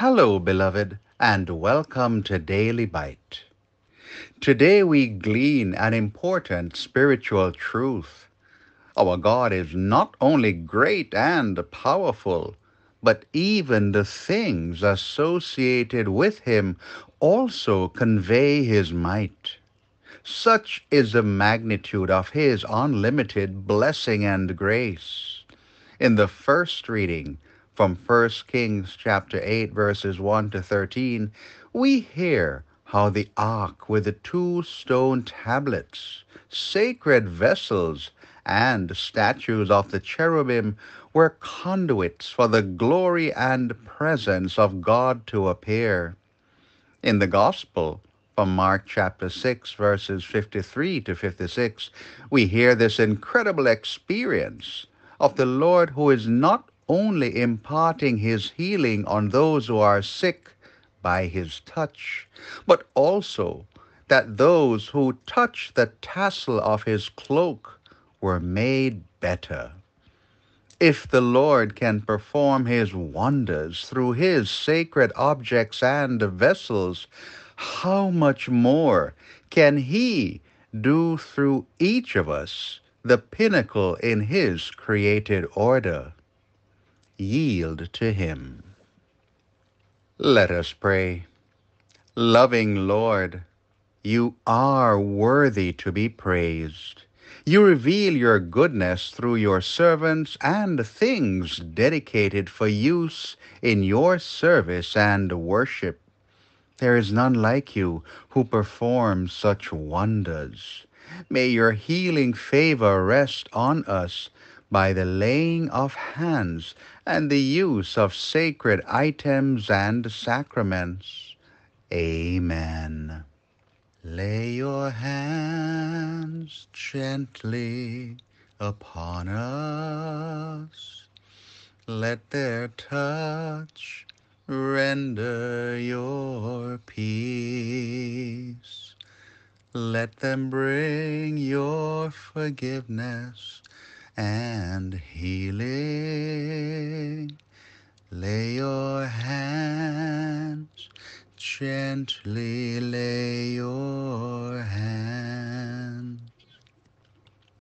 Hello, beloved, and welcome to Daily Byte. Today we glean an important spiritual truth. Our God is not only great and powerful, but even the things associated with him also convey his might. Such is the magnitude of his unlimited blessing and grace. In the first reading, from 1 Kings chapter 8 verses 1 to 13, we hear how the ark with the two stone tablets, sacred vessels, and statues of the cherubim were conduits for the glory and presence of God to appear. In the Gospel, from Mark chapter 6, verses 53 to 56, we hear this incredible experience of the Lord who is not only imparting his healing on those who are sick by his touch, but also that those who touch the tassel of his cloak were made better. If the Lord can perform his wonders through his sacred objects and vessels, how much more can he do through each of us, the pinnacle in his created order? Yield to Him. Let us pray. Loving Lord, you are worthy to be praised. You reveal your goodness through your servants and things dedicated for use in your service and worship. There is none like you who performs such wonders. May your healing favor rest on us by the laying of hands and the use of sacred items and sacraments. Amen. Lay your hands gently upon us. Let their touch render your peace. Let them bring your forgiveness and healing. Lay your hands, gently lay